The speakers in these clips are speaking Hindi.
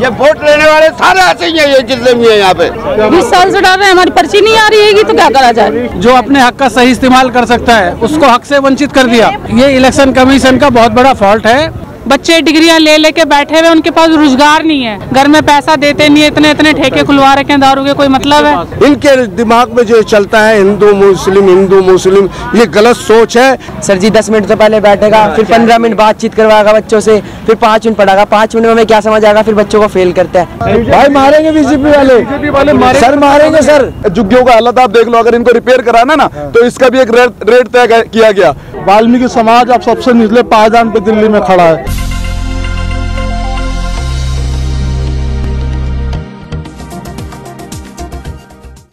ये वोट लेने वाले सारे ऐसे ही हैं ये जितने भी हैं यहाँ पे। बीस साल से डर रहे हैं हमारी पर्ची नहीं आ रही है तो क्या करा जाए? जो अपने हक का सही इस्तेमाल कर सकता है उसको हक से वंचित कर दिया। ये इलेक्शन कमीशन का बहुत बड़ा फॉल्ट है। बच्चे डिग्रियाँ ले लेके बैठे हुए उनके पास रोज़गार नहीं है। घर में पैसा देते नहीं है इतने इतने ठेके खुलवा रखे हैं दारू के कोई मतलब है? इनके दिमाग में जो चलता है हिंदू मुस्लिम हिंदू मुस्लिम ये गलत सोच है। सर जी दस मिनट तो पहले बैठेगा फिर पंद्रह मिनट बातचीत करवाएगा बच्चों से फिर पाँच मिनट पढ़ागा पाँच मिनट में हमें क्या समझ आएगा? फिर बच्चों को फेल करता है। भाई मारेंगे बीजेपी वाले। बीजेपी वाले मारेंगे। सर मारेंगे सर। झुग्गियों का हालत आप देख लो अगर इनको रिपेयर कराना ना तो इसका भी एक रेट रेट तय किया गया। वाल्मीकि समाज अब सबसे निचले पायदान पे दिल्ली में खड़ा है।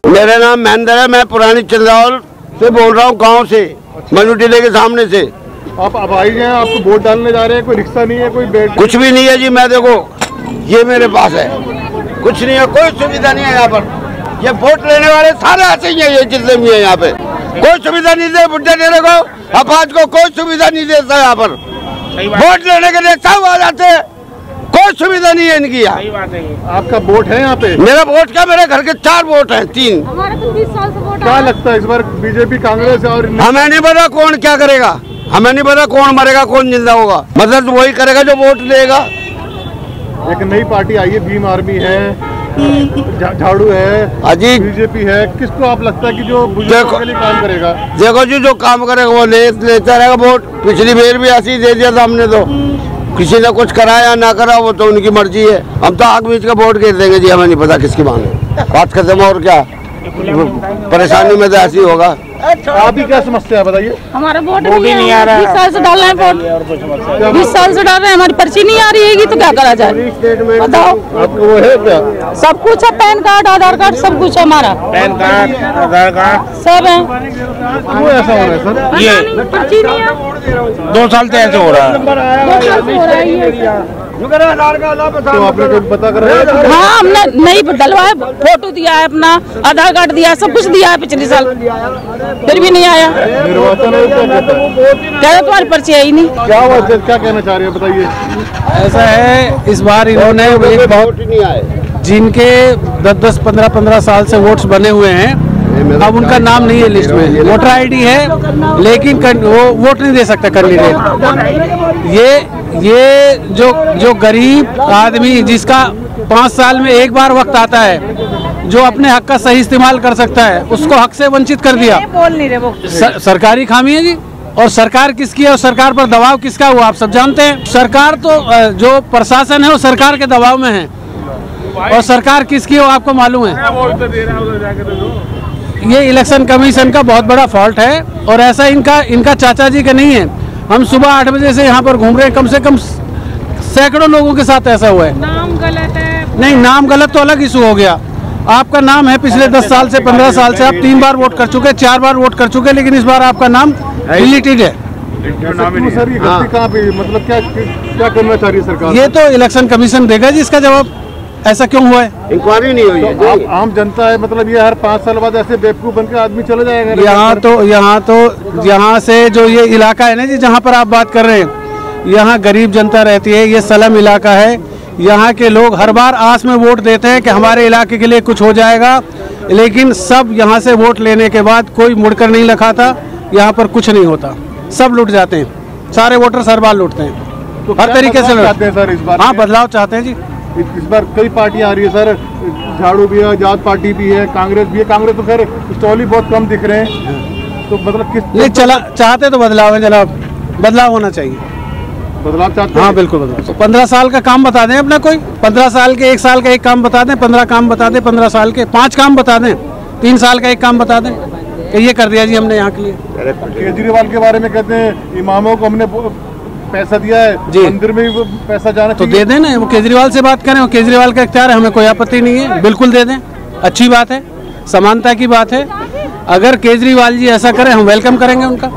मेरा नाम महेंद्र है मैं पुरानी चंद्रावल से बोल रहा हूँ गाँव से मनु टीले के सामने से। आप अब आई हैं आपको वोट डालने जा रहे हैं कोई रिक्शा नहीं है कोई बेड कुछ भी नहीं है जी मैं देखो ये मेरे पास है। कुछ नहीं है कोई सुविधा नहीं है यहाँ पर। ये वोट लेने वाले सारे ऐसे ही हैं ये जितने भी है यहाँ पे। कोई सुविधा नहीं दे बुढ़े टेरे को अपाज को कोई सुविधा नहीं देता यहाँ पर। वोट लेने के लिए सब आ जाते हैं। कोई सुविधा नहीं है इनकी यहाँ। आपका वोट है यहाँ पे? मेरा वोट क्या? मेरे घर के चार वोट हैं तीन। हमारे तो बीस साल से वोट क्या लगता है इस बार बीजेपी कांग्रेस और हमें नहीं पता कौन क्या करेगा। हमें नहीं पता कौन मरेगा कौन ज़िंदा होगा। मदद वही करेगा जो वोट देगा एक नई पार्टी आई है भीम आर्मी है झाड़ू है अजी बीजेपी है। किसको आप लगता है कि जो देखो- के लिए काम करेगा? देखो जी जो काम करेगा वो ले लेता रहेगा वोट। पिछली बेर भी ऐसी दे दिया था हमने तो। किसी ने कुछ कराया ना करा, वो तो उनकी मर्ज़ी है। हम तो आग बीच का वोट घेर देंगे जी, हमें नहीं पता किसकी मांग है। बात खत्म और क्या? परेशानी में तो ऐसी होगा। आप ही क्या समस्या है बताइए। हमारा वोट नहीं, नहीं आ रहा। बीस साल से डाल रहे हैं वोट। बीस साल से डाल रहे हैं हमारी पर्ची नहीं आ रही है तो क्या करा जाए? बताओ। आपको वो है क्या? सब कुछ है पैन कार्ड आधार कार्ड सब कुछ है हमारा। Pan card Aadhaar card. सब है। क्यों ऐसा हो रहा है सर। ये पर्ची नहीं है। दो साल से ऐसे हो रहा है। दो साल से हो रहा है तो आपने कोई पता कर रहा है? हाँ हमने नहीं डलवाया फ़ोटो दिया है अपना आधार कार्ड दिया सब कुछ दिया है पिछले साल। फिर भी नहीं आया। निर्वाचन क्या कहता कह रहे तुम्हारी पर्ची ही नहीं। क्या हुआ क्या कहना चाह रहे हैं बताइए। ऐसा है इस बार इन्होंने एक बहुत नहीं आए। जिनके 10 दस पंद्रह पंद्रह साल से वोट्स बने हुए हैं अब उनका नाम नहीं है लिस्ट में। वोटर आईडी है लेकिन वो वोट नहीं दे सकता कैंडिडेट। ये ये जो जो गरीब आदमी जिसका पाँच साल में एक बार वक्त आता है जो अपने हक का सही इस्तेमाल कर सकता है उसको हक से वंचित कर दिया। बोल नहीं रहे वो। सर, सरकारी खामी है जी। और सरकार किसकी है और सरकार पर दबाव किसका हुआ आप सब जानते हैं। सरकार तो जो प्रशासन है वो सरकार के दबाव में है। और सरकार किसकी है वो आपको मालूम है। ये इलेक्शन कमीशन का बहुत बड़ा फॉल्ट है और ऐसा इनका इनका चाचा जी का नहीं है। हम सुबह आठ बजे से यहाँ पर घूम रहे हैं कम से कम सैकड़ों लोगों के साथ ऐसा हुआ है। नाम गलत है। नहीं नाम गलत तो अलग इशू हो गया। आपका नाम है पिछले दस साल से पंद्रह साल से आप तीन बार वोट कर चुके चार बार वोट कर चुके हैं लेकिन इस बार आपका नाम डिलीटेड है। सर ये गलती कहाँ पे मतलब क्या क्या करना चाह रही है सरकार? ये तो इलेक्शन कमीशन देगा जी इसका जवाब ऐसा क्यों हुआ है? इंक्वायरी नहीं हुई है। आप आम जनता है मतलब ये हर पाँच साल बाद ऐसे बेवकूफ़ बन के आदमी चले जाएगा यहाँ तो यहाँ तो यहाँ से जो ये इलाका है ना जी जहाँ पर आप बात कर रहे हैं यहाँ गरीब जनता रहती है ये सलम इलाका है यहाँ के लोग हर बार आस में वोट देते हैं कि हमारे इलाके के लिए कुछ हो जाएगा लेकिन सब यहाँ से वोट लेने के बाद कोई मुड़कर नहीं था यहाँ पर कुछ नहीं होता। सब लूट जाते हैं। सारे वोटर हर बार लूटते हैं। तो हर तरीके से बदलाव लूट- चाहते हैं सर इस बार हाँ बदलाव चाहते हैं जी। इस बार कई पार्टियाँ आ रही है सर। झाड़ू भी है आज़ाद पार्टी भी है कांग्रेस भी है। कांग्रेस तो खैर स्टॉल ही बहुत कम दिख रहे हैं। तो मतलब किस नहीं चला चाहते तो बदलाव है जनाब। बदलाव होना चाहिए। बदलाव चाहते हाँ? बिल्कुल बदलाव तो पंद्रह साल का काम बता दें अपना कोई। पंद्रह साल के एक साल का एक काम बता दें पंद्रह काम बता दें पंद्रह साल के। पाँच काम बता दें तीन साल का एक काम बता दें। कि ये कर दिया जी हमने यहाँ के लिए। केजरीवाल के बारे में कहते हैं इमामों को हमने पैसा दिया है जी। मंदिर में भी पैसा जाना तो दे दें ना वो केजरीवाल से बात करें वो केजरीवाल का इख्तियार है हमें कोई आपत्ति नहीं है बिल्कुल दे दें। अच्छी बात है समानता की बात है। अगर केजरीवाल जी ऐसा करें हम वेलकम करेंगे उनका।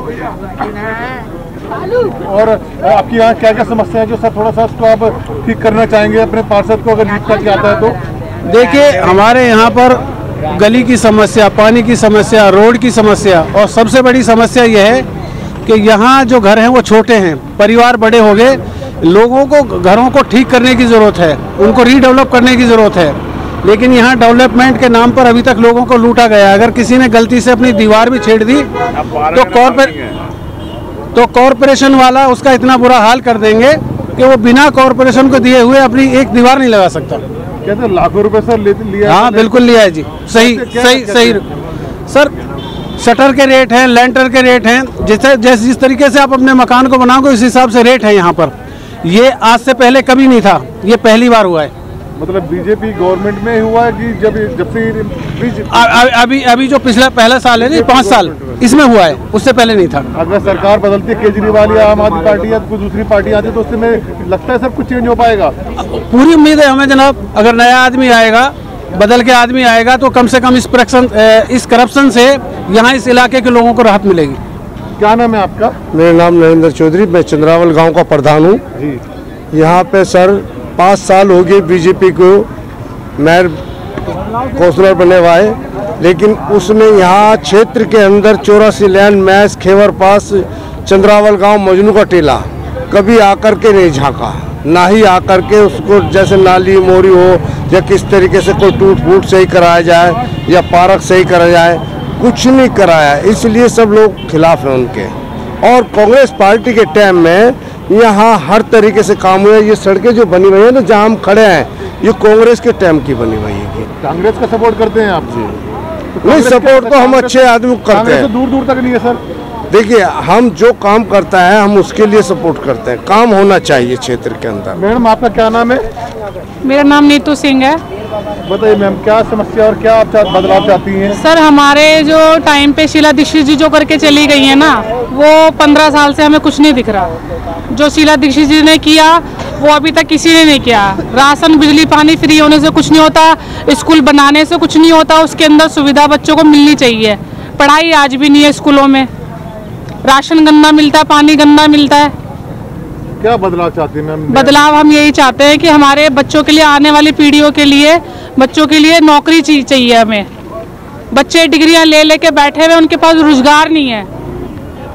और आपकी यहाँ क्या क्या समस्या है जो सर थोड़ा सा उसको आप ठीक करना चाहेंगे अपने पार्षद को अगर जीत करके आता है तो? देखिए हमारे यहाँ पर गली की समस्या पानी की समस्या रोड की समस्या और सबसे बड़ी समस्या यह है कि यहाँ जो घर हैं वो छोटे हैं परिवार बड़े हो गए लोगों को घरों को ठीक करने की ज़रूरत है उनको रीडेवलप करने की ज़रूरत है। लेकिन यहाँ डेवलपमेंट के नाम पर अभी तक लोगों को लूटा गया अगर किसी ने गलती से अपनी दीवार भी छेड़ दी तो कॉर्पोरेट तो कॉरपोरेशन वाला उसका इतना बुरा हाल कर देंगे कि वो बिना कॉरपोरेशन को दिए हुए अपनी एक दीवार नहीं लगा सकता। कहते लाखों रुपए सर ले लिया हाँ बिल्कुल लिया है जी। सही क्या सही सही सर शटर के रेट हैं लेंटर के रेट हैं जैसे जैसे जिस तरीके से आप अपने मकान को बनाओगे उस हिसाब से रेट है यहाँ पर। ये आज से पहले कभी नहीं था ये पहली बार हुआ है। मतलब बीजेपी गवर्नमेंट में हुआ है कि जब जब से अभी अभी जो पिछला पहला साल है नहीं पाँच साल इसमें हुआ है उससे पहले नहीं था। अगर सरकार बदलती है केजरीवाल या आम आदमी पार्टी या कोई दूसरी पार्टी आती है तो उससे में लगता है सब कुछ चेंज हो पाएगा। पूरी उम्मीद है हमें जनाब अगर नया आदमी आएगा बदल के आदमी आएगा तो कम से कम इस करप्शन इस करप्शन से यहाँ इस इलाके के लोगों को राहत मिलेगी। क्या नाम है आपका? मेरा नाम नरेंद्र चौधरी मैं चंद्रावल गाँव का प्रधान हूँ। जी। यहाँ पे सर पाँच साल हो गए बीजेपी को मेयर कौंसलर बने हुआ है, लेकिन उसने यहाँ क्षेत्र के अंदर चौरासी land mass, Khyber pass, Chandrawal गाँव, मजनू का टीला, कभी आकर के नहीं झांका। ना ही आकर के उसको जैसे नाली मोरी हो, या किस तरीके से कोई टूट फूट सही कराया जाए, या पार्क सही कराया जाए, कुछ नहीं कराया। इसलिए सब लोग खिलाफ हैं उनके। और कांग्रेस पार्टी के टाइम में यहाँ हर तरीके से काम हुआ है। ये सड़कें जो बनी हुई है ना जहाँ हम खड़े हैं ये कांग्रेस के टाइम की बनी हुई है। कांग्रेस का सपोर्ट करते हैं आप? जी। नहीं सपोर्ट तो हम अच्छे आदमी को करते तो हैं। दूर दूर तक नहीं है सर। देखिए हम जो काम करता है हम उसके लिए सपोर्ट करते हैं। काम होना चाहिए क्षेत्र के अंदर। मैडम आपका क्या नाम है? मेरा नाम नीतू सिंह है। बताइए मैम, क्या समस्या और क्या आप बदलाव चाहती हैं? सर, हमारे जो टाइम पे शीला दीक्षित जी जो करके चली गई है ना, वो पंद्रह साल से हमें कुछ नहीं दिख रहा। जो शीला दीक्षित जी ने किया, वो अभी तक किसी ने नहीं किया। राशन, बिजली, पानी फ्री होने से कुछ नहीं होता, स्कूल बनाने से कुछ नहीं होता, उसके अंदर सुविधा बच्चों को मिलनी चाहिए। पढ़ाई आज भी नहीं है स्कूलों में। राशन गंदा मिलता है, पानी गंदा मिलता है। क्या बदलाव चाहती हैं मैम? बदलाव हम यही चाहते हैं कि हमारे बच्चों के लिए आने वाली पीढ़ियों के लिए, बच्चों के लिए नौकरी चाहिए हमें। बच्चे डिग्रियाँ ले, लेके बैठे हुए उनके पास रोज़गार नहीं है।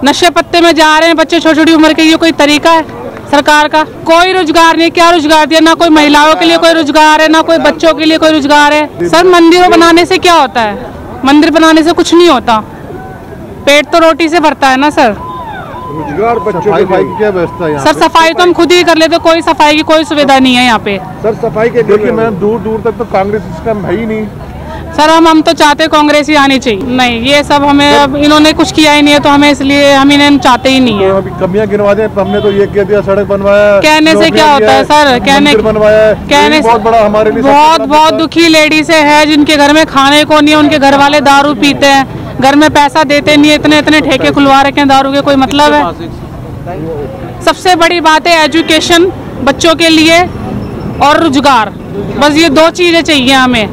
नशे पत्ते में जा रहे हैं, बच्चे छोटी छोटी उम्र के, ये कोई तरीका है सरकार का? कोई रोज़गार नहीं, क्या रोज़गार दिया? ना कोई महिलाओं के लिए कोई रोज़गार है, ना कोई बच्चों के लिए कोई रोज़गार है। सर, मंदिरों बनाने से क्या होता है? मंदिर बनाने से कुछ नहीं होता। पेट तो रोटी से भरता है ना, सर? रोज़गार सफ़ाई की क्या व्यवस्था है सर सफ़ाई तो हम खुद ही कर लेते कोई सफ़ाई की कोई सुविधा नहीं है यहाँ पे। सर सफ़ाई के देखिए मैम दूर दूर तक तो कांग्रेस सिस्टम है ही नहीं। सर हम हम तो चाहते कांग्रेस ही आनी चाहिए। नहीं ये सब हमें अब इन्होंने कुछ किया ही नहीं है तो हमें इसलिए हम इन्हें चाहते ही नहीं तो है। अभी कमियाँ गिनवा दें हमने तो ये कह दिया सड़क बनवाया कहने से क्या होता है सर? कहने बनवाया कहने बहुत बड़ा हमारे लिए बहुत बहुत दुखी लेडीज़ है जिनके घर में खाने को नहीं है उनके घर वाले दारू पीते हैं। घर में पैसा देते नहीं है इतने इतने ठेके खुलवा रखे हैं दारू के कोई मतलब है? सबसे बड़ी बात है एजुकेशन बच्चों के लिए और रोज़गार। बस ये दो चीज़ें चाहिए हमें।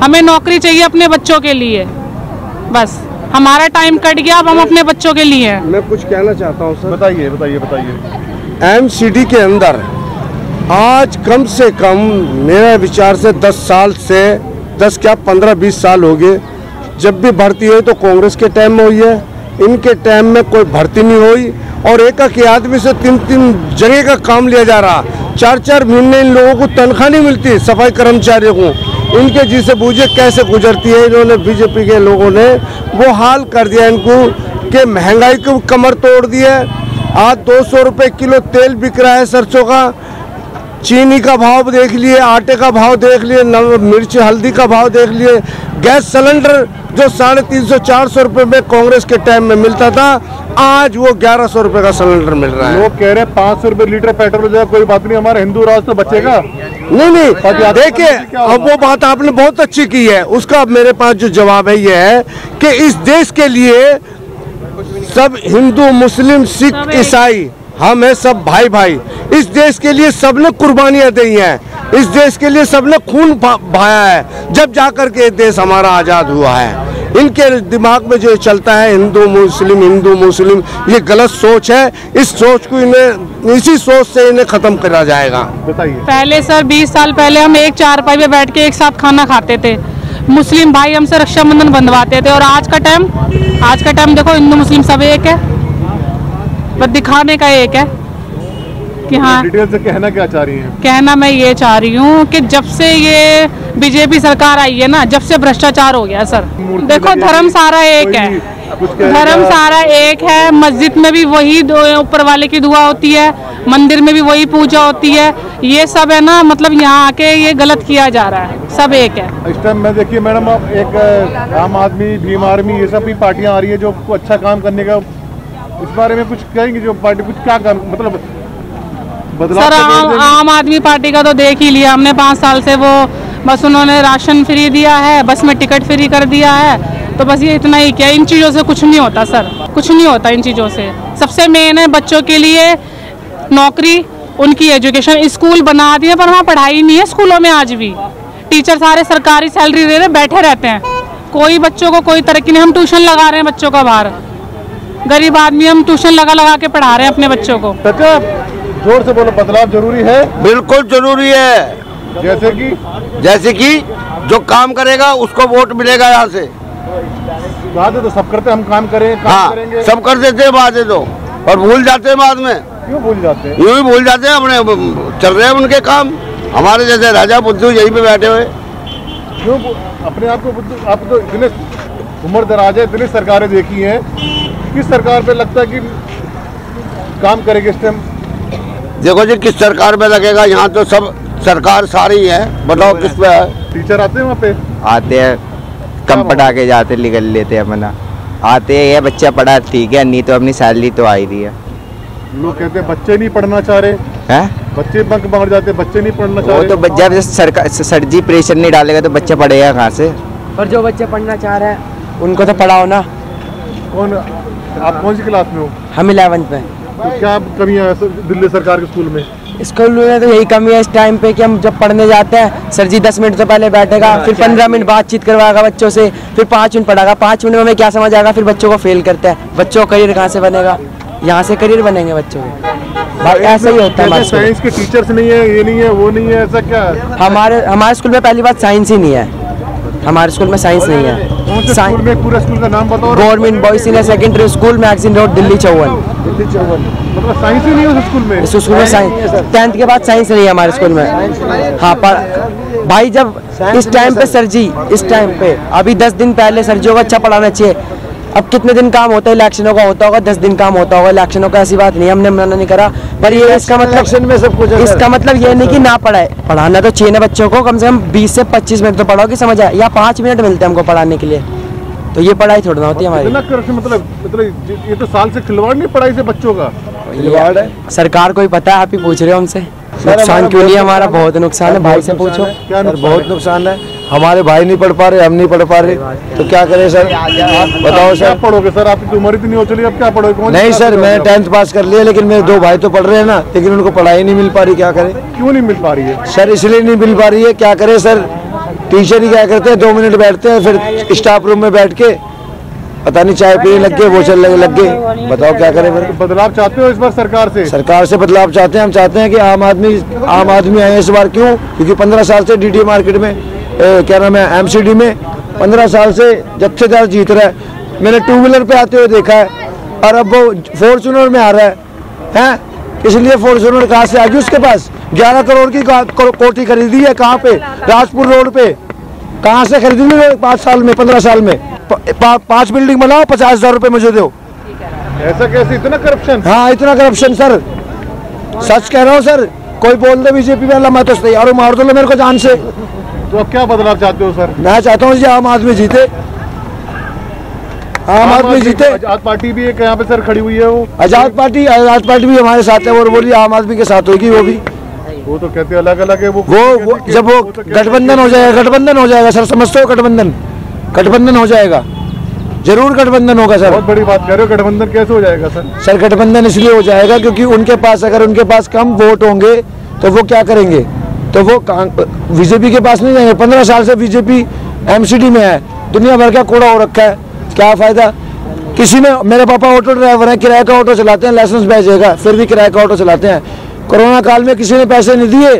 हमें नौकरी चाहिए अपने बच्चों के लिए। बस। हमारा टाइम कट गया अब हम अपने बच्चों के लिए मैं कुछ कहना चाहता हूँ सर। बताइए बताइए बताइए। एमसीडी के अंदर आज कम से कम मेरे विचार से 10 साल से 10 क्या 15-20 साल हो गए। जब भी भर्ती हुई तो कांग्रेस के टाइम में हुई है। इनके टाइम में कोई भर्ती नहीं हुई और एक एक आदमी से तीन तीन जगह का काम लिया जा रहा। चार चार महीने इन लोगों को तनख्वाह नहीं मिलती सफ़ाई कर्मचारियों को। इनके जी से बूझे कैसे गुजरती है इन्होंने बीजेपी के लोगों ने। वो हाल कर दिया इनको कि महँगाई को कमर तोड़ दी है। आज दो सौ रुपये किलो तेल बिक रहा है सरसों का। चीनी का भाव देख लिए, आटे का भाव देख लिए मिर्च, हल्दी का भाव देख लिए। गैस सिलेंडर जो साढ़े तीन सौ चार सौ रुपये में कांग्रेस के टाइम में मिलता था आज वो ग्यारह सौ रुपये का सिलेंडर मिल रहा है। लोग कह रहे हैं पाँच सौ रुपए लीटर पेट्रोल जाए कोई बात नहीं हमारा हिंदू राज तो बचेगा। नहीं नहीं देखिए अब वो बात आपने बहुत अच्छी की है उसका मेरे पास जो जवाब है ये है कि इस देश के लिए सब हिंदू मुस्लिम सिख ईसाई हम हैं सब भाई भाई इस देश के लिए सबने कुर्बानियाँ दी हैं। इस देश के लिए सबने खून भा- बहाया है। जब जाकर के देश हमारा आज़ाद हुआ है इनके दिमाग में जो चलता है हिंदू मुस्लिम हिंदू मुस्लिम ये गलत सोच है। इस सोच को इन्हें इसी सोच से इन्हें ख़त्म करा जाएगा। बताइए। पहले सर 20 साल पहले हम एक चारपाई पे बैठ के एक साथ खाना खाते थे। मुस्लिम भाई हमसे रक्षाबंधन बंधवाते थे। और आज का टाइम आज का टाइम देखो हिंदू मुस्लिम सब एक है। बस दिखाने का एक है। कि हाँ। डिटेल से कहना क्या चाह रही हैं? कहना मैं ये चाह रही हूँ कि जब से ये बीजेपी सरकार आई है ना जब से भ्रष्टाचार हो गया सर। देखो धर्म सारा एक है। धर्म सारा एक है। मस्जिद में भी वही ऊपर वाले की दुआ होती है। मंदिर में भी वही पूजा होती है। ये सब है ना मतलब यहाँ आके ये गलत किया जा रहा है। सब एक है। इस टाइम में देखिए मैडम अब एक आम आदमी भीम आर्मी ये सब भी पार्टियाँ आ रही है जो अच्छा काम करने का इस बारे में कुछ कहेंगे जो पार्टी कुछ क्या काम मतलब सर आम, आम आदमी पार्टी का तो देख ही लिया हमने पाँच साल से वो बस उन्होंने राशन फ्री दिया है बस में टिकट फ्री कर दिया है। तो बस ये इतना ही क्या। इन चीज़ों से कुछ नहीं होता सर। कुछ नहीं होता इन चीज़ों से। सबसे मेन है बच्चों के लिए नौकरी उनकी एजुकेशन स्कूल बना दिए पर वहाँ पढ़ाई नहीं है स्कूलों में आज भी। टीचर सारे सरकारी सैलरी दे रहे बैठे रहते हैं। कोई बच्चों को कोई तरक्की नहीं। हम ट्यूशन लगा रहे हैं बच्चों का बाहर गरीब आदमी हम ट्यूशन लगा लगा के पढ़ा रहे हैं अपने बच्चों को। ज़ोर से बोलो बदलाव ज़रूरी है? बिल्कुल ज़रूरी है। जैसे कि? जैसे कि जो काम करेगा उसको वोट मिलेगा यहाँ से। वादे तो सब करते हम काम करें काम हाँ करेंगे। सब कर देते हैं वादे तो और भूल जाते हैं बाद में। क्यों भूल जाते हैं? यूँ ही भूल जाते हैं अपने चल रहे हैं उनके काम। हमारे जैसे राजा बुद्धू यहीं पे बैठे हुए। क्यों अपने आप को बुद्धू- आप तो इतने उम्र दराज है इतनी सरकारें देखी हैं। किस सरकार पे लगता है कि काम करेगी इस टाइम देखो जी किस सरकार में लगेगा? यहाँ तो सब सरकार सारी है। बताओ किस पे है? टीचर आते हैं वहाँ पे? आते हैं। कम पढ़ा के जाते निकल लेते हैं अपना। आते हैं ये बच्चा पढ़ा ठीक है नहीं तो अपनी सैलरी तो आई रही है। लोग कहते हैं बच्चे नहीं पढ़ना चाह रहे। हैं? बच्चे बंक मार जाते बच्चे नहीं पढ़ना चाह रहे। तो जब सरकार सर जी प्रेशर नहीं डालेगा तो बच्चा पढ़ेगा कहाँ से? और जो बच्चे पढ़ना चाह रहे हैं उनको तो पढ़ाओ ना। कौन? आप कौन सी क्लास में हो? हम इलेवंथ में। तो क्या कमियाँ है दिल्ली सरकार के स्कूल में? स्कूल में तो यही कमी है इस टाइम पे कि हम जब पढ़ने जाते हैं सर जी दस मिनट से पहले बैठेगा फिर पंद्रह मिनट बातचीत करवाएगा बच्चों से फिर पाँच मिनट पढ़ाएगा। पाँच मिनट में हमें क्या समझ आएगा? फिर बच्चों को फेल करता है। बच्चों का करियर कहाँ से बनेगा? यहाँ से करियर बनेंगे बच्चों के। भाई ऐसा ही होता है। साइंस के टीचर्स नहीं है ये नहीं है वो नहीं है ऐसा क्या है? हमारे हमारे स्कूल में पहली बात साइंस ही नहीं है। हमारे स्कूल में साइंस नहीं है। स्कूल में? पूरे स्कूल का नाम बताओ government boys senior secondary school magazine road Delhi चौवन। दिल्ली चौवन। मतलब साइंस ही नहीं है स्कूल में? इस स्कूल में साइंस टेंथ के बाद साइंस नहीं है हमारे स्कूल में। हाँ। पर भाई जब इस टाइम पे सर। जी इस टाइम पे अभी दस दिन पहले सर जी को अच्छा पढ़ाना चाहिए। अब कितने दिन काम होता है? इलेक्शनों का होता होगा दस दिन काम होता होगा। इलेक्शनों का ऐसी बात नहीं हमने मना नहीं करा। पर ये इसका मतलब में सब कुछ इसका मतलब ये नहीं कि ना पढ़ाए। पढ़ाना तो चाहिए ना बच्चों को। कम से कम 20 से 25 मिनट तो पढ़ाओ कि समझ आए? या पाँच मिनट मिलते हैं हमको पढ़ाने के लिए। तो ये पढ़ाई थोड़ी ना होती है हमारी। मतलब मतलब ये तो साल से खिलवाड़ नहीं पढ़ाई से बच्चों का। ये सरकार को ही पता है आप ही पूछ रहे हो हमसे। नुकसान क्यों नहीं हमारा बहुत नुकसान है। भाई से पूछो। बहुत नुकसान है। हमारे भाई नहीं पढ़ पा रहे हम नहीं पढ़ पा रहे। तो क्या करें सर? बताओ सर। पढ़ोगे सर? आपकी तो उम्र इतनी हो चली अब क्या पढ़ोगे? कौन नहीं सर में मैंने टेंथ पास कर लिया लेकिन मेरे दो भाई तो पढ़ रहे हैं ना लेकिन उनको पढ़ाई नहीं मिल पा रही क्या करें? क्यों नहीं मिल पा रही है? सर इसलिए नहीं मिल पा रही है क्या करें सर? टीचर ही क्या करते हैं दो मिनट बैठते हैं फिर स्टाफ रूम में बैठ के पता नहीं चाय पीने लग गए वो चलने लग गए। बताओ क्या करें फिर? बदलाव चाहते हो इस बार सरकार से? सरकार से बदलाव चाहते हैं हम चाहते हैं कि आम आदमी आम आदमी आए इस बार क्यों? क्योंकि पंद्रह साल से डी मार्केट में ए, क्या नाम है? एमसीडी में पंद्रह साल से जत्थेदार जीत रहा है। मैंने टू व्हीलर पे आते हुए देखा है और अब वो फॉर्चुनर में आ रहा है। हैं? इसलिए फॉर्चुनर कहाँ से आ गई? उसके पास ग्यारह करोड़ की कोठी खरीदी है। कहाँ पे? राजपुर रोड पे। कहाँ से खरीदी मैंने पाँच साल में पंद्रह साल में? प- पाँच बिल्डिंग बनाओ पचास हज़ार रुपये मुझे दो। ऐसा कैसे? इतना करप्शन हाँ इतना करप्शन सर सच कह रहा हूँ सर कोई बोल दे बीजेपी वाला मैं तो सही और मार दो मेरे को जान से। तो अब क्या बदलाव चाहते हो सर? मैं चाहता हूँ आम आदमी जीते। आम आदमी जीते। आज़ाद पार्टी भी एक यहाँ पे सर खड़ी हुई है वो। आज़ाद पार्टी आज़ाद पार्टी भी हमारे साथ है और बोली आम आदमी के साथ होगी वो भी। वो तो कहते हैं अलग अलग है वो वो, वो जब वो तो गठबंधन हो जाएगा गठबंधन हो जाएगा सर समझते हो गठबंधन? गठबंधन हो जाएगा। ज़रूर गठबंधन होगा सर। बहुत बड़ी बात कर रहे हो गठबंधन कैसे हो जाएगा सर? सर गठबंधन इसलिए हो जाएगा क्योंकि उनके पास अगर उनके पास कम वोट होंगे तो वो क्या करेंगे? तो वो बीजेपी के पास नहीं जाएँगे। पंद्रह साल से बीजेपी एमसीडी में है। दुनिया भर का कूड़ा हो रखा है। क्या फ़ायदा? किसी ने मेरे पापा ऑटो ड्राइवर हैं किराए का ऑटो चलाते हैं लाइसेंस बेचेगा फिर भी किराए का ऑटो चलाते हैं। कोरोना काल में किसी ने पैसे नहीं दिए।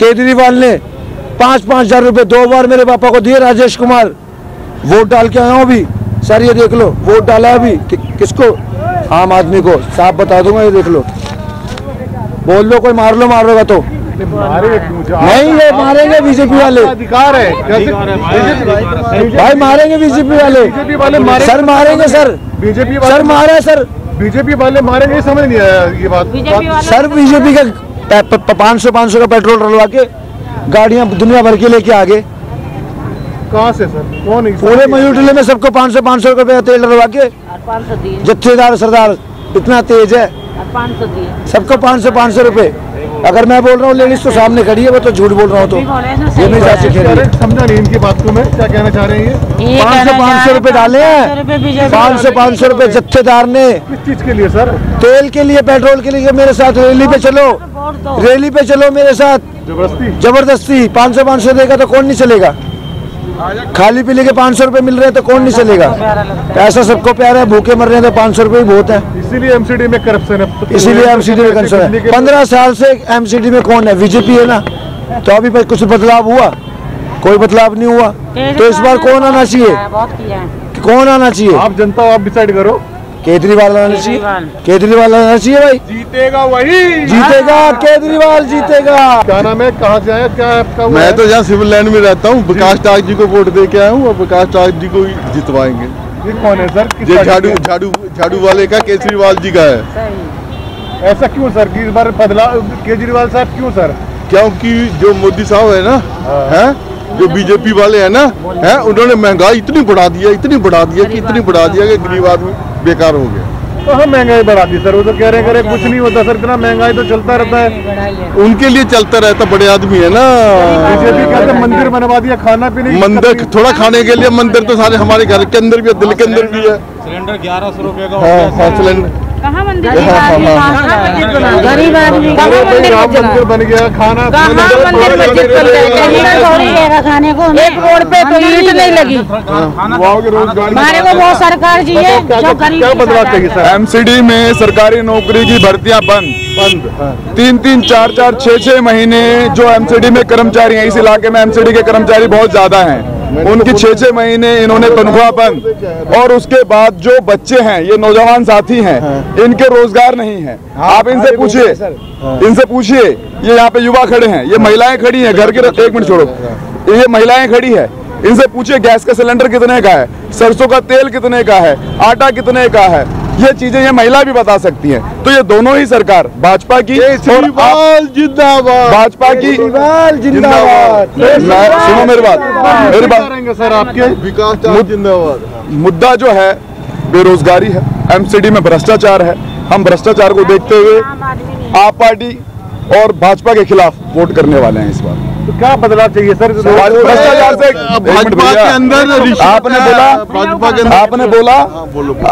केजरीवाल ने पाँच पाँच हज़ार रुपये दो बार मेरे पापा को दिए राजेश कुमार। वोट डाल के आया हूँ अभी। सर ये देख लो वोट डाला अभी। कि, किसको? आम आदमी को। साफ़ बता दूँगा ये देख लो। बोल लो कोई मार लो मारोगा तो। नहीं ये मारेंगे बीजेपी वाले। अधिकार है। भाई मारेंगे बीजेपी वाले। बीजेपी वाले मारे सर मारेंगे सर। बीजेपी सर मारे सर। बीजेपी वाले मारेंगे समझ नहीं आया ये बात। सर बीजेपी का पाँच सौ पाँच सौ का पेट्रोल डलवा के गाड़ियाँ दुनिया भर के लेके आगे। कहाँ से सर? कौन है? पूरे मयूरटले में सबको पाँच सौ पाँच सौ रुपए का तेल डलवा के जत्थेदार सरदार इतना तेज है। सबको पाँच सौ पाँच सौ रुपए। अगर मैं बोल रहा हूँ लेडीज़ तो सामने खड़ी है वो तो झूठ बोल रहा हूँ तो। ये नहीं जा कह सके हैं, समझा नहीं इनकी बात को मैं क्या कहना चाह रही है पाँच सौ पाँच सौ रूपए डाले हैं। पाँच सौ पाँच सौ रूपए जत्थेदार ने। किस चीज़ के लिए सर? तेल के लिए पेट्रोल के लिए मेरे साथ रैली पे चलो। रैली पे चलो मेरे साथ। ज़बरदस्ती। ज़बरदस्ती पाँच सौ पाँच सौ देगा तो कौन नहीं चलेगा? खाली पीली के पाँच सौ रूपए मिल रहे हैं तो कौन नहीं चलेगा? पैसा सबको प्यारा है भूखे मर रहे हैं तो पाँच सौ रूपए ही बहुत है। इसीलिए एमसीडी में करप्शन है। इसीलिए एमसीडी में करप्शन है। पंद्रह साल से एमसीडी में कौन है? बीजेपी है ना? तो अभी कुछ बदलाव हुआ? कोई बदलाव नहीं हुआ? तो इस बार कौन आना चाहिए? कौन आना चाहिए? आप जनता आप डिसाइड करो। केजरीवाल आना चाहिए। केजरीवाल। आना चाहिए भाई। जीतेगा वही। जीतेगा केजरीवाल जीतेगा। क्या नाम है? कहाँ से आया? क्या आपका मैं तो यहाँ सिविल लाइन में रहता हूँ। विकास टाक जी को वोट दे के आया हूँ और विकास टाक जी को ही जितवाएँगे। ये कौन है सर? ये झाड़ू झाड़ू झाड़ू वाले का केजरीवाल जी का है। ऐसा क्यों सर? कि इस बार बदलाव केजरीवाल साहब क्यों सर? क्योंकि जो मोदी साहब है ना है। जो बीजेपी वाले हैं ना है? उन्होंने महँगाई इतनी बढ़ा दिया इतनी बढ़ा दिया कि इतनी बढ़ा दिया कि गरीब आदमी बेकार हो गया। तो हम महँगाई बढ़ा दी सर। वो तो कह रहे हैं कुछ नहीं होता सर इतना महँगाई तो चलता रहता है। उनके लिए चलता रहता बड़े आदमी है ना। बीजेपी कहते मंदिर बनवा दिया खाना पीने मंदिर थोड़ा खाने के लिए मंदिर तो सारे हमारे घर के अंदर भी है दिल के अंदर भी है। सिलेंडर ग्यारह सौ रुपए का हाँ हाँ सिलेंडर। कहाँ मंदिर गरीब आदमी कहाँ मंदिर बन गया खाना मंदिर मस्जिद बन रहेगा खाने को एक रोड पे तो ईट नहीं लगी। युवाओं के रोज़गार हमारे को वो सरकार जी है क्या जो क्या गरीब बदलाव चाहिए सर? एमसीडी में सरकारी नौकरी की भर्तियाँ बंद। बंद हाँ। तीन तीन चार चार छह छह महीने जो एमसीडी में कर्मचारी हैं इस इलाके में एमसीडी के कर्मचारी बहुत ज़्यादा हैं। उनकी छह छह महीने इन्होंने तनख्वाह बंद। और उसके बाद जो बच्चे हैं ये नौजवान साथी हैं इनके रोज़गार नहीं है। आप इनसे पूछिए। इनसे पूछिए ये यहाँ पे युवा खड़े हैं ये महिलाएँ खड़ी हैं घर के एक मिनट छोड़ो। ये महिलाएँ खड़ी है इनसे पूछिए गैस का सिलेंडर कितने का है सरसों का तेल कितने का है आटा कितने का है ये चीज़ें ये महिला भी बता सकती हैं। तो ये दोनों ही सरकार भाजपा की और जिंदाबाद। भाजपा की जिंदाबाद। सुनो मेरी बात। मेरी बात सर आपके? विकास जिंदाबाद। मुद्दा जो है बेरोजगारी है एमसीडी में भ्रष्टाचार है। हम भ्रष्टाचार को देखते हुए आप पार्टी और भाजपा के खिलाफ वोट करने वाले हैं इस बार। तो क्या बदलाव चाहिए सर? भ्रष्टाचार से भाजपा के अंदर आपने बोला भाजपा के अंदर आपने बोला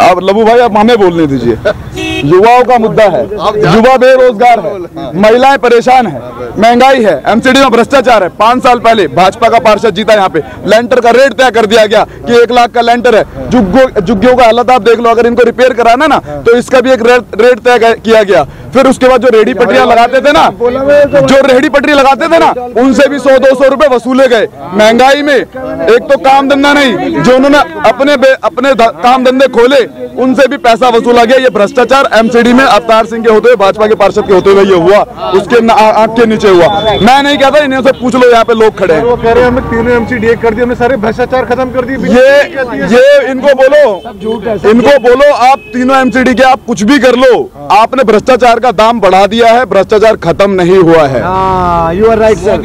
अब लबू भाई अब हमें बोलने दीजिए। युवाओं का मुद्दा है। युवा बेरोजगार है। महिलाएँ परेशान है। महँगाई है। एमसीडी में भ्रष्टाचार है। पाँच साल पहले भाजपा का पार्षद जीता यहाँ पे। लेंटर का रेट तय कर दिया गया कि एक लाख का लेंटर है। जुग्गो जुग्गियों का हालत आप देख लो। अगर इनको रिपेयर कराना ना तो इसका भी एक रेट तय किया गया। फिर उसके बाद जो रेडी पटरियाँ लगाते थे ना जो रेडी पटरी लगाते थे ना उनसे भी सौ दो सौ रुपए वसूले गए। महँगाई में एक तो काम धंधा नहीं जो उन्होंने अपने अपने काम धंधे खोले उनसे भी पैसा वसूला गया। ये भ्रष्टाचार एमसीडी में अवतार सिंह के होते हुए भाजपा के पार्षद के होते हुए ये हुआ उसके आँख के नीचे हुआ। मैं नहीं कहता इन्हें से पूछ लो यहाँ पे लोग खड़े हैं। कह रहे हैं हमने तीनों एमसीडी कर दिए हमने सारे भ्रष्टाचार खत्म कर दिए ये ये इनको बोलो इनको बोलो आप तीनों एमसीडी के आप कुछ भी कर लो आपने भ्रष्टाचार का दाम बढ़ा दिया है भ्रष्टाचार खत्म नहीं हुआ है। यू आर राइट सर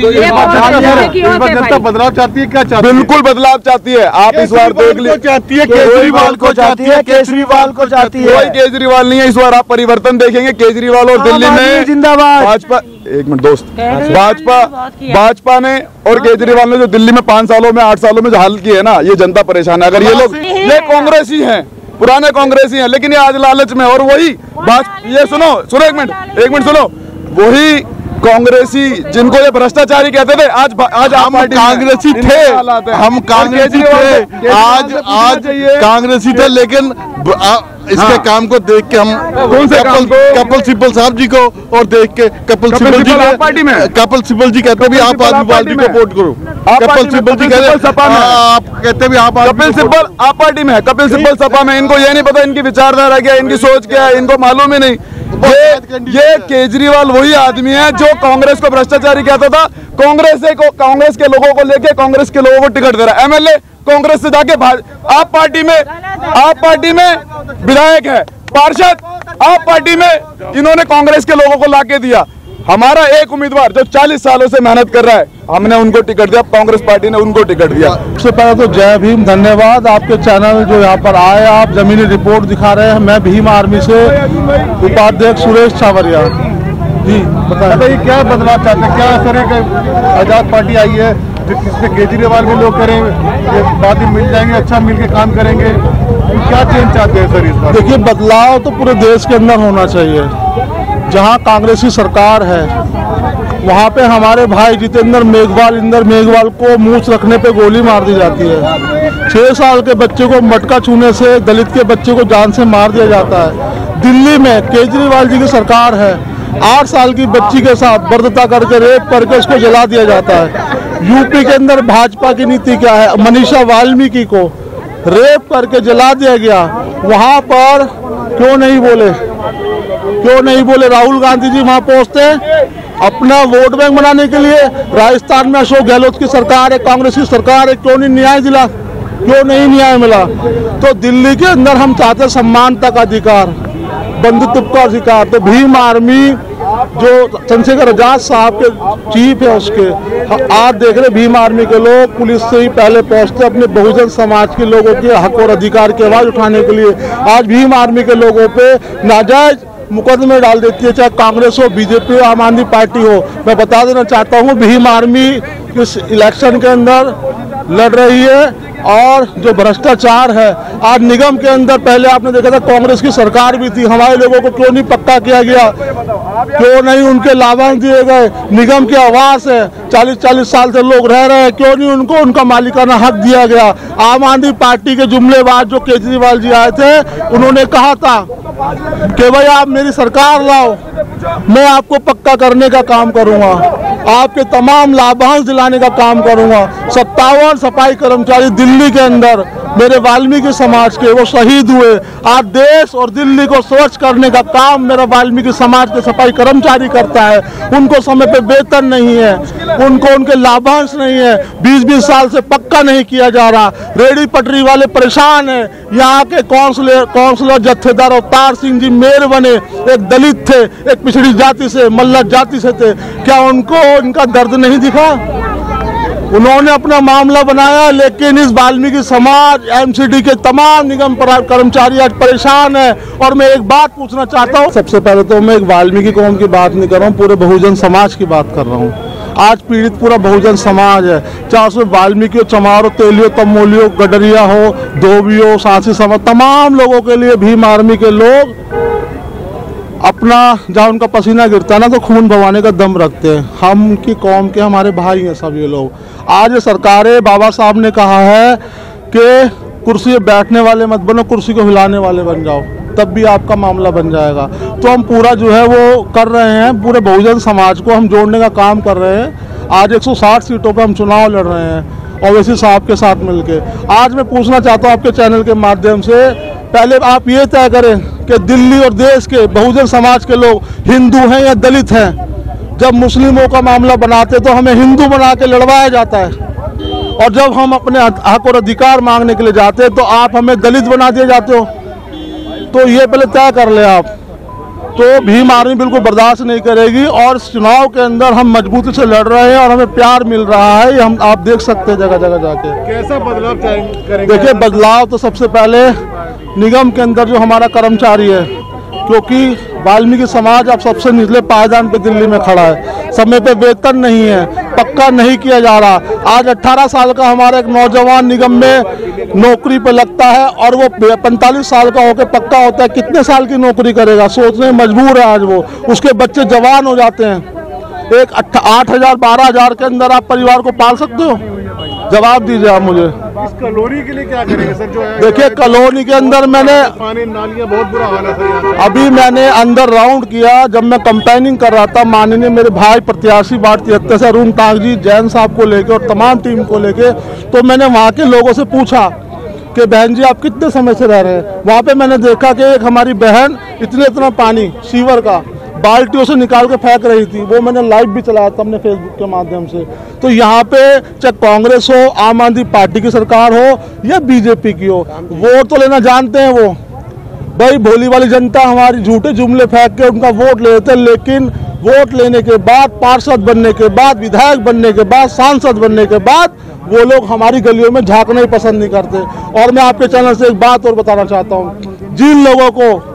जनता बदलाव चाहती है क्या चाहती है? बिल्कुल बदलाव चाहती है। आप इस बार देख लीजिए। चाहती है केजरीवाल को चाहती है केजरीवाल को चाहती है। कोई केजरीवाल नहीं है। इस बार आप परिवर्तन देखेंगे केजरीवाल और दिल्ली में जिंदाबाद। भाजपा एक मिनट दोस्त। भाजपा किया। भाजपा ने और केजरीवाल ने जो दिल्ली में पाँच सालों में आठ सालों में जो हाल की है ना ये जनता परेशान है। अगर ये लोग ये कांग्रेस ही हैं। पुराने कांग्रेसी हैं लेकिन ये आज लालच में और वही बात ये सुनो सुनो एक मिनट एक मिनट सुनो। वही कांग्रेसी जिनको ये भ्रष्टाचारी कहते थे आज आज आम हम कांग्रेसी थे। हम कांग्रेसी थे। आज आज कांग्रेसी थे लेकिन ब- हाँ। काम को देख के हम कौन से कपल, कपल सिब्बल साहब जी को और देख के कपिल सिब्बल जी को पार्टी में? कपल सिब्बल जी कहते भी आप आदमी पार्टी को वोट करो। कपल सिब्बल जी कहते आप कहते भी आप कपिल सिब्बल आप पार्टी में है कपिल सिब्बल सपा में इनको ये नहीं पता इनकी विचारधारा क्या है इनकी सोच क्या है इनको मालूम ही नहीं। ये ये केजरीवाल वही आदमी है जो कांग्रेस को भ्रष्टाचारी कहता था। कांग्रेस से कांग्रेस के लोगों को लेके कांग्रेस के लोगों को टिकट दे रहा है। एमएलए कांग्रेस से जाके आप पार्टी में आप पार्टी में विधायक है। पार्षद आप पार्टी में इन्होंने कांग्रेस के लोगों को लाके दिया। हमारा एक उम्मीदवार जो 40 सालों से मेहनत कर रहा है हमने उनको टिकट दिया कांग्रेस पार्टी ने उनको टिकट दिया। सबसे पहले तो जय भीम धन्यवाद। आपके चैनल जो यहाँ पर आए आप जमीनी रिपोर्ट दिखा रहे हैं। मैं भीम आर्मी से उपाध्यक्ष सुरेश छावरिया। जी बताएँ बताइए क्या बदलाव चाहते हैं? क्या असर है कि आज़ाद पार्टी आई है जिस- जिसमें केजरीवाल भी लोग करें ये बातें मिल जाएँगे अच्छा मिलके काम करेंगे। क्या चेंज चाहते हैं सर इस बार? देखिए बदलाव तो पूरे देश के अंदर होना चाहिए। जहाँ कांग्रेस सरकार है, वहाँ पे हमारे भाई जितेंद्र मेघवाल, इंदर मेघवाल को मूछ रखने पे गोली मार दी जाती है। छः साल के बच्चे को मटका छूने से, दलित के बच्चे को जान से मार दिया जाता है। दिल्ली में केजरीवाल जी की सरकार है, आठ साल की बच्ची के साथ बर्दता करके रेप करके उसको जला दिया जाता है। यूपी के अंदर भाजपा की नीति क्या है? मनीषा वाल्मीकि को रेप करके जला दिया गया। वहाँ पर क्यों नहीं बोले? क्यों नहीं बोले? राहुल गांधी जी वहाँ पहुँचते अपना वोट बैंक बनाने के लिए। राजस्थान में अशोक गहलोत की सरकार है, कांग्रेस की सरकार है, क्यों नहीं न्याय दिला? क्यों नहीं न्याय मिला? तो दिल्ली के अंदर हम चाहते सम्मानता का अधिकार, बंधुत्व का अधिकार। तो भीम आर्मी जो चंद्रशेखर आज़ाद साहब के चीफ है उसके आज देख रहे भीम आर्मी के लोग पुलिस से ही पहले पहुँचते अपने बहुजन समाज के लोगों के हक और अधिकार की आवाज़ उठाने के लिए। आज भीम आर्मी के लोगों पे नाजायज मुकदमे डाल देती है, चाहे कांग्रेस हो, बीजेपी हो, आम आदमी पार्टी हो। मैं बता देना चाहता हूँ, भीम आर्मी इस इलेक्शन के अंदर लड़ रही है। और जो भ्रष्टाचार है, आज निगम के अंदर पहले आपने देखा था, कांग्रेस की सरकार भी थी, हमारे लोगों को क्यों नहीं पक्का किया गया? क्यों नहीं उनके लाभांश दिए गए? निगम के आवास है चालीस चालीस साल से लोग रह रहे हैं, क्यों नहीं उनको, उनका मालिकाना हक दिया गया? आम आदमी पार्टी के जुमलेबाज जो केजरीवाल जी आए थे, उन्होंने कहा था कि भाई आप मेरी सरकार लाओ, मैं आपको पक्का करने का काम करूँगा, आपके तमाम लाभांश दिलाने का काम करूँगा, सत्तावन सफ़ाई कर्मचारी दिल्ली के अंदर, मेरे वाल्मीकि समाज के वो शहीद हुए। आज देश और दिल्ली को स्वच्छ करने का काम मेरा वाल्मीकि समाज के सफ़ाई कर्मचारी करता है। उनको समय पे वेतन नहीं है, उनको उनके लाभांश नहीं है। बीस बीस साल से पक्का नहीं किया जा रहा। रेडी पटरी वाले परेशान है। यहाँ के counsellor counsellor जत्थेदार Avtar Singh ji mayor बने। एक दलित थे, एक पिछड़ी जाति से मल्ला जाति से थे। क्या उनको इनका दर्द नहीं दिखा? उन्होंने अपना मामला बनाया, लेकिन इस वाल्मीकि समाज एमसीडी के तमाम निगम कर्मचारी आज परेशान है। और मैं एक बात पूछना चाहता हूँ। सबसे पहले तो मैं एक वाल्मीकि कौम की बात नहीं कर रहा हूँ, पूरे बहुजन समाज की बात कर रहा हूँ। आज पीड़ित पूरा बहुजन समाज है। चाहे उसमें वाल्मीकि हो, चमार, तेलियो तमोली हो गडरिया हो, धोबी हो, सांसी समाज, तमाम लोगों के लिए, भीम आर्मी के लोग अपना जहाँ उनका पसीना गिरता है ना तो खून भवाने का दम रखते हैं। हम उनकी कौम के हमारे भाई हैं सब ये लोग। आज सरकारें बाबा साहब ने कहा है कि कुर्सी बैठने वाले मत बनो, कुर्सी को हिलाने वाले बन जाओ, तब भी आपका मामला बन जाएगा। तो हम पूरा जो है वो कर रहे हैं, पूरे बहुजन समाज को हम जोड़ने का काम कर रहे हैं। आज 160 सीटों पर हम चुनाव लड़ रहे हैं, ओवैसी साहब के साथ मिलके। आज मैं पूछना चाहता हूँ आपके चैनल के माध्यम से पहले आप ये तय करें कि दिल्ली और देश के बहुजन समाज के लोग हिंदू हैं या दलित हैं। जब मुस्लिमों का मामला बनाते तो हमें हिंदू बना के लड़वाया जाता है। और जब हम अपने हक और अधिकार मांगने के लिए जाते हैं तो आप हमें दलित बना दिए जाते हो। तो ये पहले तय कर ले आप। तो भीम आर्मी बिल्कुल बर्दाश्त नहीं करेगी और इस चुनाव के अंदर हम मजबूती से लड़ रहे हैं और हमें प्यार मिल रहा है। ये हम आप देख सकते हैं जगह जगह जाके। कैसा बदलाव करेंगे? देखिए बदलाव तो सबसे पहले निगम के अंदर जो हमारा कर्मचारी है, क्योंकि वाल्मीकि समाज अब सबसे निचले पायदान पे दिल्ली में खड़ा है। समय पे वेतन नहीं है, पक्का नहीं किया जा रहा। आज 18 साल का हमारा एक नौजवान निगम में नौकरी पे लगता है और वो 45 साल का होकर पक्का होता है, कितने साल की नौकरी करेगा? सोचने मजबूर है आज वो। उसके बच्चे जवान हो जाते हैं। एक आठ हज़ार, बारह हज़ार के अंदर आप परिवार को पाल सकते हो? जवाब दीजिए आप मुझे। इस कलोनी के लिए क्या करेंगे सर? जो है देखिए कॉलोनी के अंदर मैंने पानी नालियाँ बहुत बुरा हाल है सर अभी मैंने अंदर राउंड किया जब मैं कंपेनिंग कर रहा था माननीय मेरे भाई प्रत्याशी बाट तिहत्तर से अरुण तांग जी जैन साहब को लेके और तमाम टीम को लेके तो मैंने वहाँ के लोगों से पूछा कि बहन जी आप कितने समय से रह रहे हैं? वहाँ पे मैंने देखा कि एक हमारी बहन इतने इतना पानी सीवर का बाल्टियों से निकाल के फेंक रही थी। वो मैंने लाइव भी चलाया था अपने फेसबुक के माध्यम से। तो यहाँ पे चाहे कांग्रेस हो, आम आदमी पार्टी की सरकार हो या बीजेपी की हो, वोट तो लेना जानते हैं वो। भाई, भोली वाली जनता हमारी झूठे जुमले फेंक के उनका वोट ले लेते लेकिन वोट लेने के बाद, पार्षद बनने के बाद, विधायक बनने के बाद, सांसद बनने के बाद, वो लोग हमारी गलियों में झांकना ही पसंद नहीं करते। और मैं आपके चैनल से एक बात और बताना चाहता हूँ। जिन लोगों को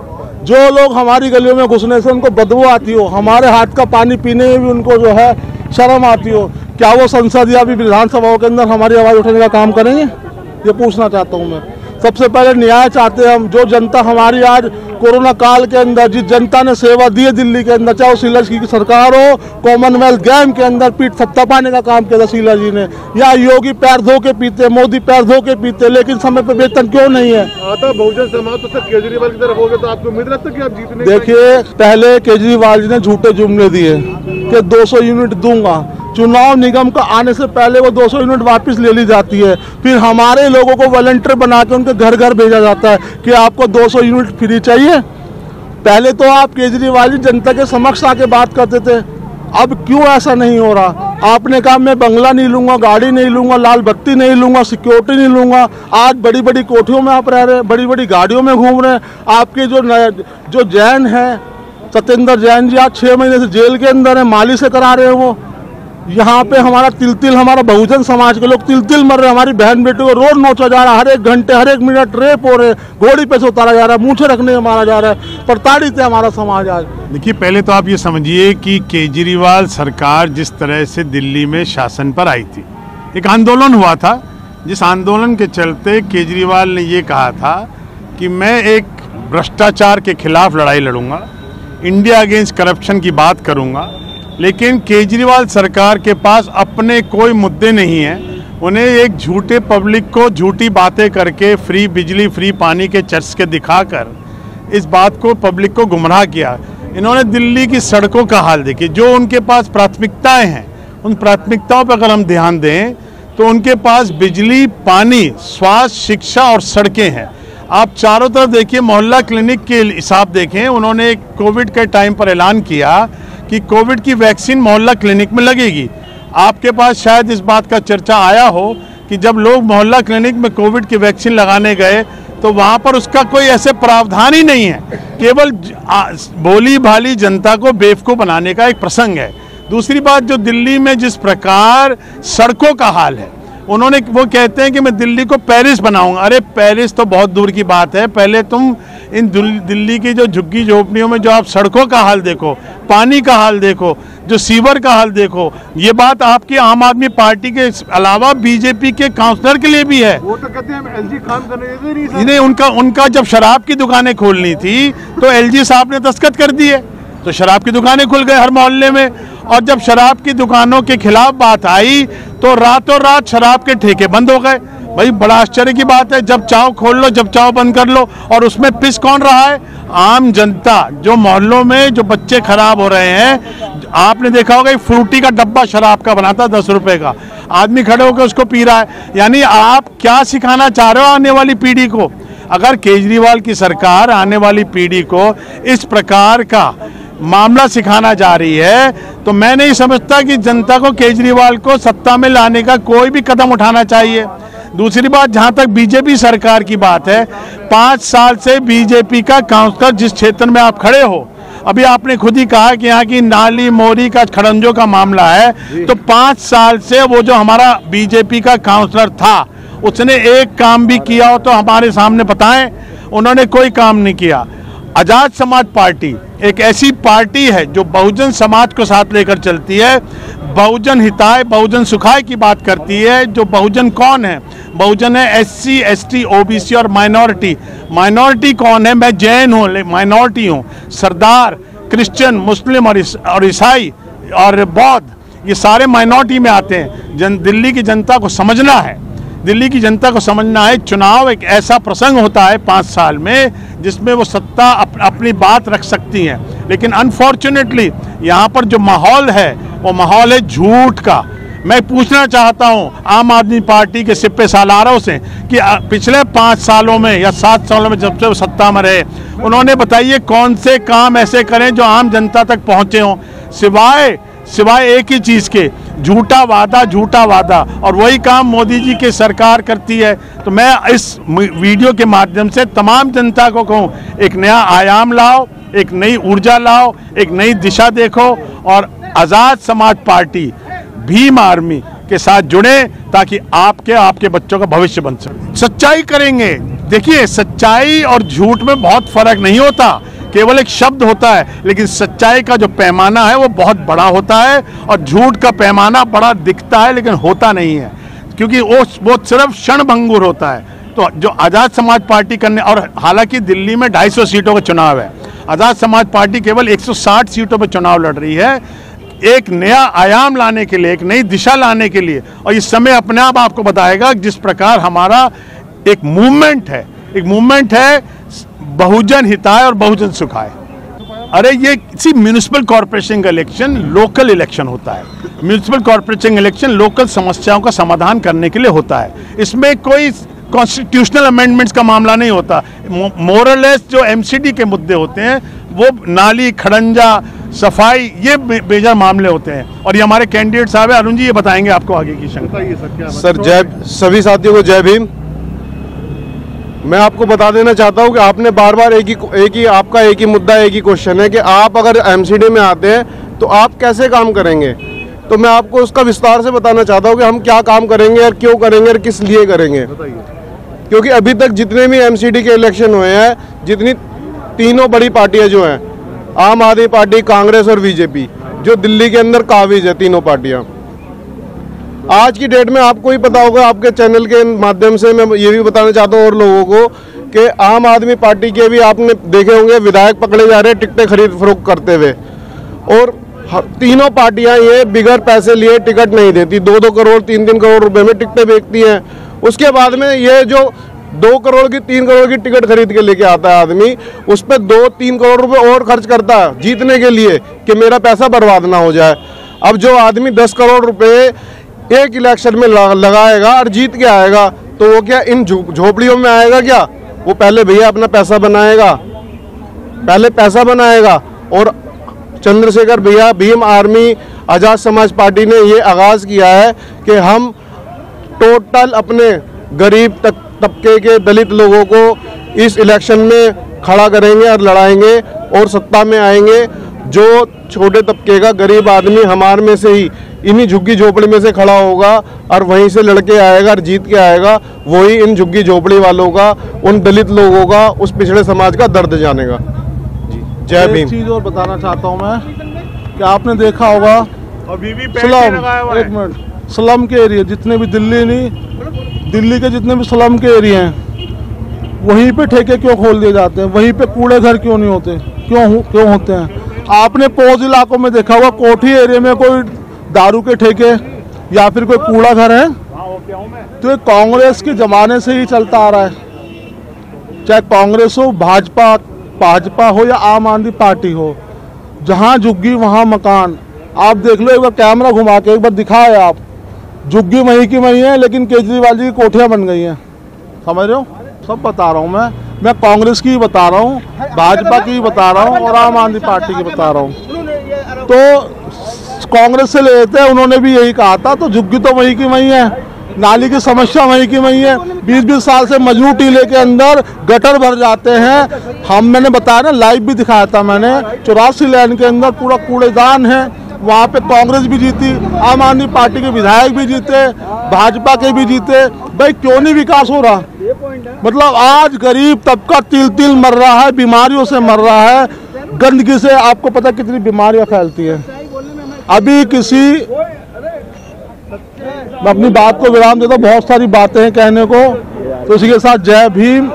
जो लोग हमारी गलियों में घुसने से उनको बदबू आती हो, हमारे हाथ का पानी पीने में भी उनको जो है शर्म आती हो, क्या वो संसद या भी विधानसभाओं के अंदर हमारी आवाज़ उठाने का काम करेंगे? ये पूछना चाहता हूँ मैं। सबसे पहले न्याय चाहते हैं हम जो जनता हमारी आज कोरोना काल के अंदर जिस जनता ने सेवा दी है दिल्ली के अंदर चाहे वो शीला जी की सरकार हो कॉमनवेल्थ गेम के अंदर पीठ सत्ता पाने का काम किया था शीला जी ने। या योगी पैर धो के पीते मोदी पैर धो के पीते लेकिन समय पे वेतन क्यों नहीं है? आता बहुजन समाज तो केजरीवाल की तरफ़ हो गया तो आपको उम्मीद लगता है आप जीतने देखिए पहले केजरीवाल जी ने झूठे जुमले दिए कि 200 यूनिट दूँगा। चुनाव निगम का आने से पहले वो 200 यूनिट वापस ले ली जाती है। फिर हमारे लोगों को वॉलंटियर बना के उनके घर घर भेजा जाता है कि आपको 200 यूनिट फ्री चाहिए। पहले तो आप केजरीवाल जी जनता के समक्ष आके बात करते थे। अब क्यों ऐसा नहीं हो रहा? आपने कहा, मैं बंगला नहीं लूँगा, गाड़ी नहीं लूँगा, लाल बत्ती नहीं लूँगा, सिक्योरिटी नहीं लूँगा। आज बड़ी बड़ी कोठियों में आप रह रहे हैं बड़ी बड़ी गाड़ियों में घूम रहे हैं। आपके जो जो जैन है, सत्येंद्र जैन जी, आज छः महीने से जेल के अंदर है, माली से करा रहे हैं वो। यहाँ पे हमारा तिल तिल हमारा बहुजन समाज के लोग तिल तिल मर रहे हमारी बहन बेटी को रोड नोचा जा रहा है, हर एक घंटे, हर एक मिनट रेप हो रहे घोड़ी पे से उतारा जा रहा है, मूछे रखने में मारा जा रहा है, प्रताड़ित है हमारा समाज आज। देखिए, पहले तो आप ये समझिए कि केजरीवाल सरकार जिस तरह से दिल्ली में शासन पर आई थी, एक आंदोलन हुआ था। जिस आंदोलन के चलते केजरीवाल ने ये कहा था कि मैं एक भ्रष्टाचार के खिलाफ लड़ाई लड़ूँगा, इंडिया अगेंस्ट करप्शन की बात करूँगा लेकिन केजरीवाल सरकार के पास अपने कोई मुद्दे नहीं हैं। उन्हें एक झूठे पब्लिक को झूठी बातें करके फ्री बिजली, फ्री पानी के चर्च के दिखाकर इस बात को पब्लिक को गुमराह किया। इन्होंने दिल्ली की सड़कों का हाल देखिए जो उनके पास प्राथमिकताएँ हैं। उन प्राथमिकताओं पर अगर हम ध्यान दें तो उनके पास बिजली, पानी, स्वास्थ्य, शिक्षा और सड़कें हैं। आप चारों तरफ़ देखिए, मोहल्ला क्लिनिक के हिसाब देखें, उन्होंने कोविड के टाइम पर ऐलान किया कि कोविड की वैक्सीन मोहल्ला क्लिनिक में लगेगी। आपके पास शायद इस बात का चर्चा आया हो कि जब लोग मोहल्ला क्लिनिक में कोविड की वैक्सीन लगाने गए तो वहाँ पर उसका कोई ऐसे प्रावधान ही नहीं है। केवल बोली भोली जनता को बेवकूफ़ बनाने का एक प्रसंग है। दूसरी बात, जो दिल्ली में जिस प्रकार सड़कों का हाल है उन्होंने वो कहते हैं कि मैं दिल्ली को पेरिस बनाऊँगा। अरे पेरिस तो बहुत दूर की बात है। पहले तुम इन दिल्ली की जो झुग्गी झोपड़ियों में जो आप सड़कों का हाल देखो पानी का हाल देखो जो सीवर का हाल देखो ये बात आपकी आम आदमी पार्टी के अलावा बीजेपी के काउंसलर के लिए भी है। वो तो कहते हैं एलजी काम करने नहीं इन्हें उनका उनका जब शराब की दुकानें खोलनी थी तो एलजी साहब ने दस्तखत कर दिए तो शराब की दुकानें खुल गए हर मोहल्ले में। और जब शराब की दुकानों के खिलाफ बात आई तो रातों रात शराब के ठेके बंद हो गए। भाई, बड़ा आश्चर्य की बात है, जब चाव खोल लो, जब चाव बंद कर लो, और उसमें पिस कौन रहा है? आम जनता, जो मोहल्लों में जो बच्चे खराब हो रहे हैं। आपने देखा होगा फ्रूटी का डब्बा शराब का बनाता, दस रुपए का। आदमी खड़े होकर उसको पी रहा है। यानी आप क्या सिखाना चाह रहे हो आने वाली पीढ़ी को? अगर केजरीवाल की सरकार आने वाली पीढ़ी को इस प्रकार का मामला सिखाना जा रही है तो मैं नहीं समझता कि जनता को केजरीवाल को सत्ता में लाने का कोई भी कदम उठाना चाहिए। दूसरी बात जहाँ तक बीजेपी सरकार की बात है पाँच साल से बीजेपी का काउंसलर जिस क्षेत्र में आप खड़े हो अभी आपने खुद ही कहा कि यहाँ की नाली मोरी का खड़ंजों का मामला है तो पाँच साल से वो जो हमारा बीजेपी का काउंसलर था उसने एक काम भी किया हो तो हमारे सामने बताएँ उन्होंने कोई काम नहीं किया। आज़ाद समाज पार्टी एक ऐसी पार्टी है जो बहुजन समाज को साथ लेकर चलती है। बहुजन हिताय, बहुजन सुखाय की बात करती है। जो बहुजन कौन है? बहुजन है S C S T O B C और माइनॉरिटी। माइनॉरिटी कौन है? मैं जैन हूँ माइनॉरिटी हूँ। सरदार, क्रिश्चियन, मुस्लिम और और ईसाई और बौद्ध, ये सारे माइनॉरिटी में आते हैं। जन दिल्ली की जनता को समझना है। दिल्ली की जनता को समझना है चुनाव एक ऐसा प्रसंग होता है पाँच साल में जिसमें वो सत्ता अप, अपनी बात रख सकती हैं। लेकिन अनफॉर्चुनेटली यहाँ पर जो माहौल है वो माहौल है झूठ का। मैं पूछना चाहता हूँ आम आदमी पार्टी के सिप्पे सालारों से कि पिछले पाँच सालों में या सात सालों में जब से वो सत्ता में रहे उन्होंने बताइए कौन से काम ऐसे करें जो आम जनता तक पहुँचे हों। सिवाय सिवाय एक ही चीज़ के झूठा वादा झूठा वादा। और वही काम मोदी जी की सरकार करती है। तो मैं इस वीडियो के माध्यम से तमाम जनता को कहूँ, एक नया आयाम लाओ, एक नई ऊर्जा लाओ, एक नई दिशा देखो और आज़ाद समाज पार्टी, भीम आर्मी के साथ जुड़े ताकि आपके आपके बच्चों का भविष्य बन सके। सच्चाई करेंगे। देखिए, सच्चाई और झूठ में बहुत फ़र्क नहीं होता। केवल एक शब्द होता है, लेकिन सच्चाई का जो पैमाना है वो बहुत बड़ा होता है और झूठ का पैमाना बड़ा दिखता है, लेकिन होता नहीं है, क्योंकि वो वो सिर्फ़ क्षण भंगुर होता है। तो जो आज़ाद समाज पार्टी करने, और हालाँकि दिल्ली में 250 सीटों का चुनाव है, आज़ाद समाज पार्टी केवल 160 सीटों पर चुनाव लड़ रही है, एक नया आयाम लाने के लिए, एक नई दिशा लाने के लिए, और इस समय अपने आप आपको बताएगा जिस प्रकार हमारा एक मूवमेंट है, एक मूवमेंट है बहुजन हिताय और बहुजन सुखाय। अरे, ये सी म्यूनिसिपल कॉरपोरेशन का इलेक्शन लोकल इलेक्शन होता है। म्यूनिसिपल कॉरपोरेशन इलेक्शन लोकल समस्याओं का समाधान करने के लिए होता है। इसमें कोई कॉन्स्टिट्यूशनल अमेंडमेंट्स का मामला नहीं होता। मोरलेस जो एमसीडी के मुद्दे होते हैं, वो नाली, खड़ंजा, सफ़ाई, ये बेजार मामले होते हैं। और ये हमारे कैंडिडेट साहब है। अरुण जी, ये बताएँगे आपको आगे की शंका। सर, जय सभी साथियों को जय भीम। मैं आपको बता देना चाहता हूँ कि आपने बार बार एक ही एक ही आपका एक ही मुद्दा एक ही क्वेश्चन है कि आप अगर एमसीडी में आते हैं तो आप कैसे काम करेंगे? तो मैं आपको उसका विस्तार से बताना चाहता हूँ कि हम क्या काम करेंगे और क्यों करेंगे और किस लिए करेंगे। क्योंकि अभी तक जितने भी एमसीडी के इलेक्शन हुए हैं जितनी तीनों बड़ी पार्टियाँ जो हैं आम आदमी पार्टी कांग्रेस और बीजेपी जो दिल्ली के अंदर काबिज है तीनों पार्टियाँ। आज की डेट में आपको ही पता होगा, आपके चैनल के माध्यम से मैं ये भी बताना चाहता हूँ और लोगों को कि आम आदमी पार्टी के भी आपने देखे होंगे, विधायक पकड़े जा रहे हैं टिकटें खरीद फरोख करते हुए। और तीनों पार्टियाँ ये बिगड़ पैसे लिए टिकट नहीं देती। दो दो करोड़ तीन तीन करोड़ रुपए में टिकटें बेचती हैं। उसके बाद में ये जो दो करोड़ की, तीन करोड़ की टिकट खरीद के लेके आता है आदमी, उस पर दो, तीन करोड़ रुपए और खर्च करता है, जीतने के लिए कि मेरा पैसा बर्बाद ना हो जाए। अब जो आदमी दस करोड़ रुपए एक इलेक्शन में लगाएगा और जीत के आएगा तो वो क्या इन झोपड़ियों में आएगा क्या? वो पहले भैया अपना पैसा बनाएगा, पहले पैसा बनाएगा, और चंद्रशेखर भैया, भीम आर्मी, आज़ाद समाज पार्टी ने ये आगाज़ किया है कि हम टोटल अपने गरीब तक, तबके के दलित लोगों को इस इलेक्शन में खड़ा करेंगे और लड़ाएँगे और सत्ता में आएँगे, जो छोटे तबके का गरीब आदमी हमारे में से ही इन्हीं झुग्गी झोपड़ी में से खड़ा होगा और वहीं से लड़के आएगा और जीत के आएगा वही इन झुग्गी झोपड़ी वालों का उन दलित लोगों का उस पिछड़े समाज का दर्द जानेगा। जय भीम। चीज़ और बताना चाहता हूँ मैं कि आपने देखा होगा अभी भी स्लम एक मिनट स्लम के एरिया जितने भी दिल्ली नहीं दिल्ली के जितने भी स्लम के एरिया हैं वहीं पे ठेके क्यों खोल दिए जाते हैं? वहीं पे कूड़े घर क्यों नहीं होते? क्यों क्यों होते हैं? आपने पोज इलाकों में देखा होगा कोठी एरिया में कोई दारू के ठेके या फिर कोई कूड़ा घर है? तो ये कांग्रेस के ज़माने से ही चलता आ रहा है। चाहे कांग्रेस हो, भाजपा भाजपा हो या आम आदमी पार्टी हो, जहाँ झुग्गी वहाँ मकान। आप देख लो, एक बार कैमरा घुमा के, एक बार दिखाए आप। झुग्गी वहीं की वहीं है, लेकिन केजरीवाल जी की कोठियाँ बन गई हैं। समझ रहे हो? सब बता रहा हूँ मैं। मैं कांग्रेस की बता रहा हूँ, भाजपा की बता रहा हूँ और आम आदमी पार्टी की बता रहा हूँ। तो कांग्रेस से लेते हैं, उन्होंने भी यही कहा था तो झुग्गी तो वही की वही है, नाली की समस्या वहीं की वहीं है। बीस बीस साल से मजनू टीले के अंदर गटर भर जाते हैं। हम, मैंने बताया ना, लाइव भी दिखाया था मैंने, चौरासी लैंड के अंदर पूरा कूड़ेदान है, वहाँ पे कांग्रेस भी जीती, आम आदमी पार्टी के विधायक भी जीते, भाजपा के भी जीते। भाई, क्यों नहीं विकास हो रहा? मतलब आज गरीब तबका तिल तिल मर रहा है, बीमारियों से मर रहा है, गंदगी से आपको पता कितनी बीमारियाँ फैलती है। अभी किसी मैं अपनी बात को विराम देता बहुत सारी बातें हैं कहने को। तो इसी के साथ जय भीम।